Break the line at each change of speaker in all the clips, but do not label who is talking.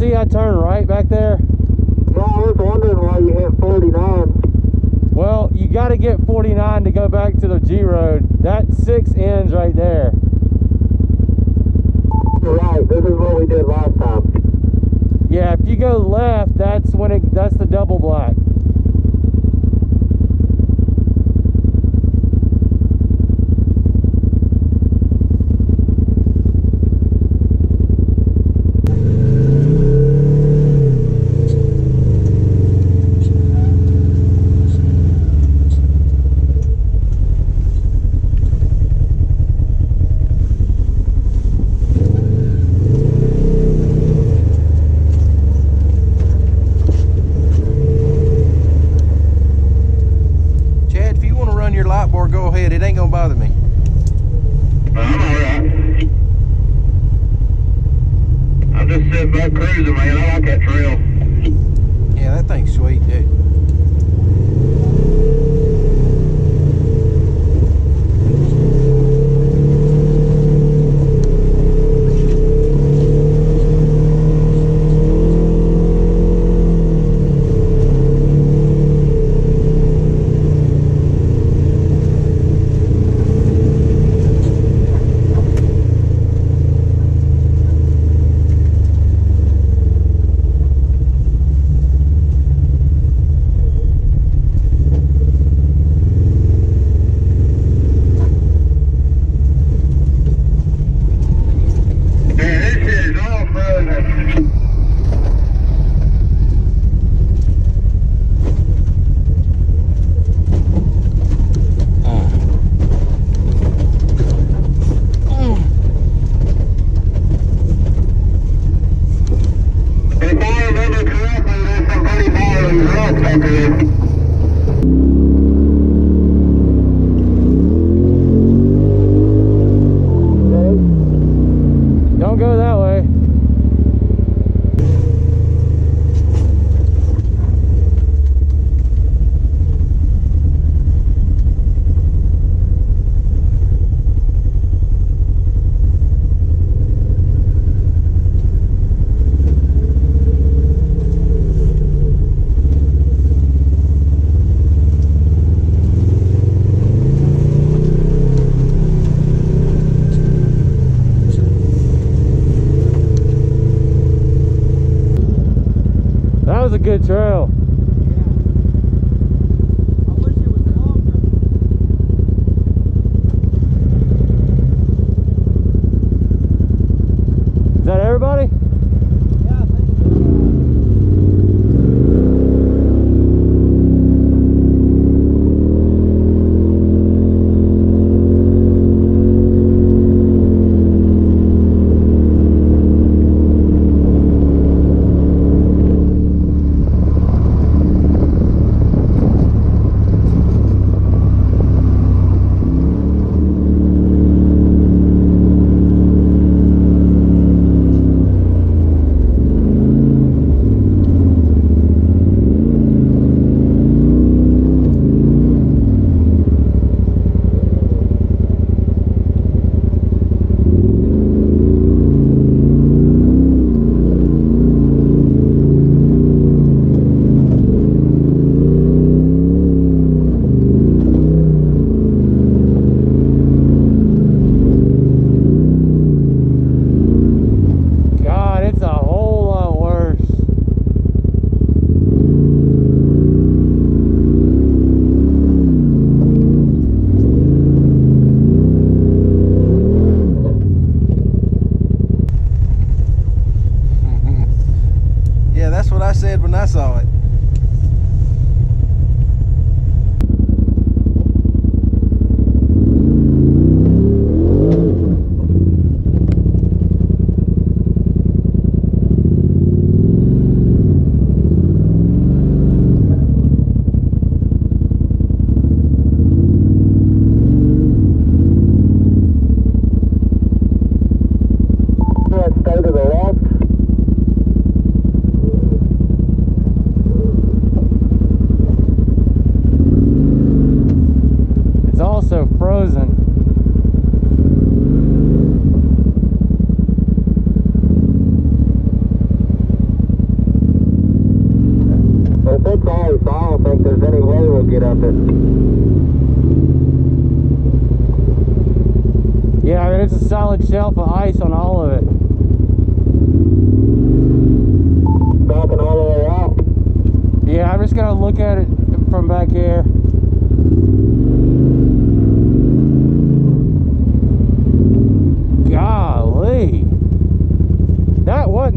see I turned right back there?
Yeah, I was wondering why you hit 49.
Well, you got to get 49 to go back to the G road. That six ends right there.
You're right, this is what we did last time.
Yeah, if you go left, that's when it that's the double black.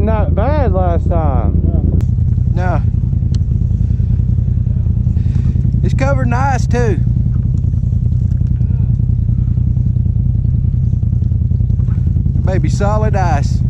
Wasn't bad last time.
No. It's covered in ice too. Maybe solid ice.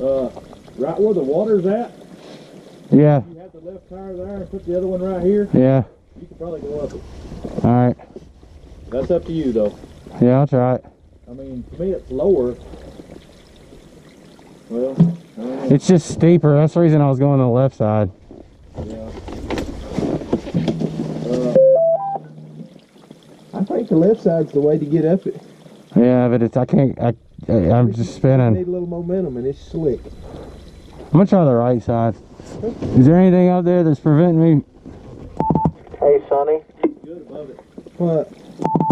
Uh, right where the water's at,
Yeah,
you have the left tire there and put the other one right here,
yeah.
you could probably go up it.
All right.
That's up to you though.
Yeah, I'll try it.
I mean, to me it's lower. Well, I don't know.
It's just steeper. That's the reason I was going to the left side.
Yeah. Uh, I think the left side's the way to get up it.
Yeah, but it's I can't. I, I I'm just
You
spinning.
need a little momentum and it's slick.
I'm gonna try the right side. Is there anything out there that's preventing me?
Hey, Sonny.
Good above it. What?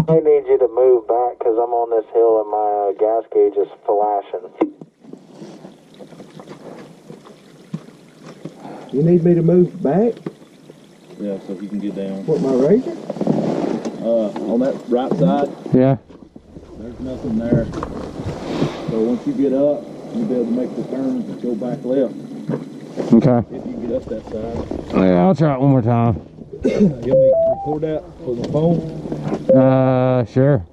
I need you to move back because I'm on this hill and my uh, gas gauge is flashing.
You need me to move back?
Yeah, so you can get down.
What, my RZR?
Uh, on that right side,
Yeah.
there's nothing there. So once you get up, you'll be able to make the turn and go back left.
Okay.
If you can get up that side.
Yeah, I'll try it one more time.
You want me to record that for the phone?
Uh, sure.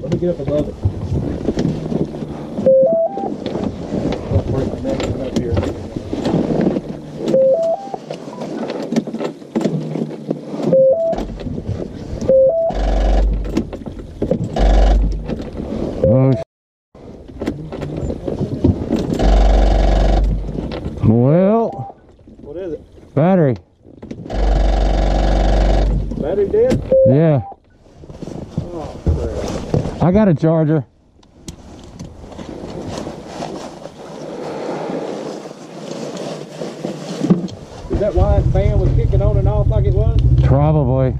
Let me get up above it. Don't break my neck coming up here.
Oh. sh- Well,
What is it?
battery.
Battery dead?
Yeah. Oh, I got a charger.
Is that why that fan was kicking on and off like it was?
Probably.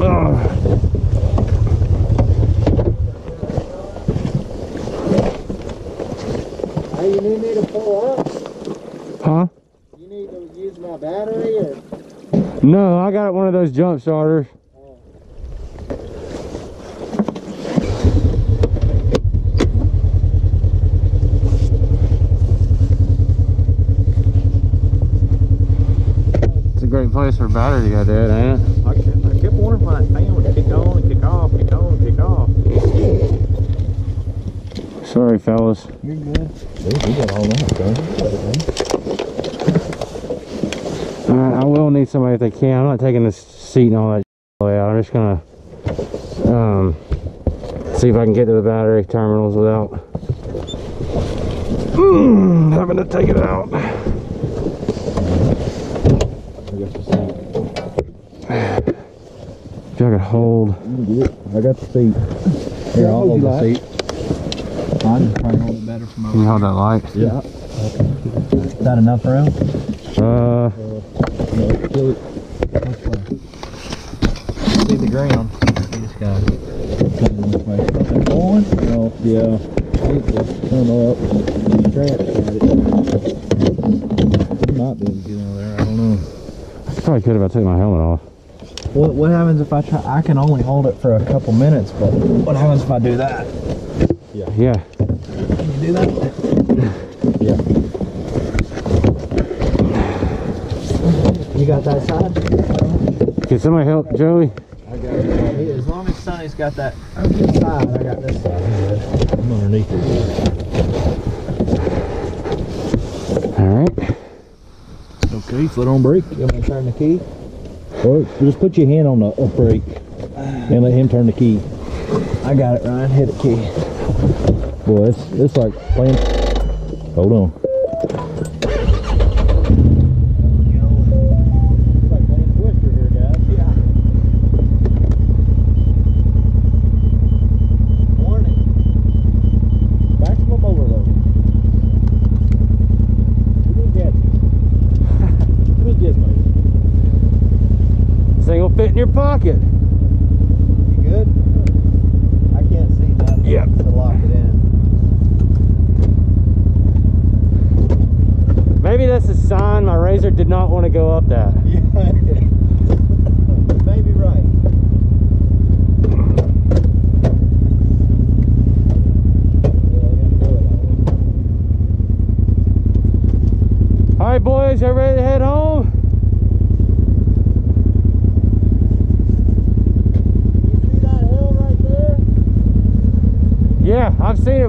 Ugh.
Hey, you need me to pull up?
Huh?
You need to use my battery or?
No, I got one of those jump starters. It's a great place for a battery to go dead, ain't it?
I kept, I kept wondering why that fan would kick on and kick off, kick on and kick off.
Sorry, fellas.
You're good. we got all that,
Uh, I will need somebody if they can. I'm not taking this seat and all that way out. I'm just gonna um, see if I can get to the battery terminals without mm, having to take it out. If I could hold.
I got the seat. Here, I'll hold the seat. I just try and hold it better from
Can you hold that light?
Yeah. Is that enough room?
Uh,
No, still. See the ground. You just got Going? No, yeah. Turn up. Stretch at it. You might be able to get over there. I don't know.
I probably could if I took my helmet off.
What What happens if I try? I can only hold it for a couple minutes, but what happens if I do that?
Yeah. Yeah.
Can you do that? yeah. Got that side?
Can somebody help Joey?
I got it. As long as Sonny's got that side, I got this side. I'm underneath it.
All right.
Okay, foot on brake. You want me to turn the key? Or just put your hand on the up brake and let him turn the key. I got it, Ryan. Hit the key. Boy, it's it's like playing. Hold on.
It's like playing Twister here, guys. Yeah. Warning. Maximum overload. Little gadgets. Little gizmos.
This thing will fit in your pocket.
You good? I can't see nothing
Yep.
to lock it in.
Maybe that's a sign my RZR did not want to go up that.
Yeah. I've seen it